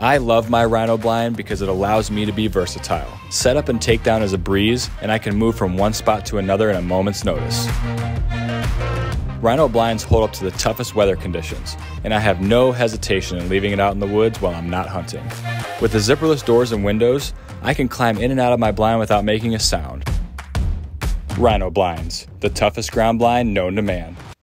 I love my Rhino blind because it allows me to be versatile. Set up and takedown is a breeze, and I can move from one spot to another in a moment's notice. Rhino blinds hold up to the toughest weather conditions, and I have no hesitation in leaving it out in the woods while I'm not hunting. With the zipperless doors and windows, I can climb in and out of my blind without making a sound. Rhino blinds, the toughest ground blind known to man.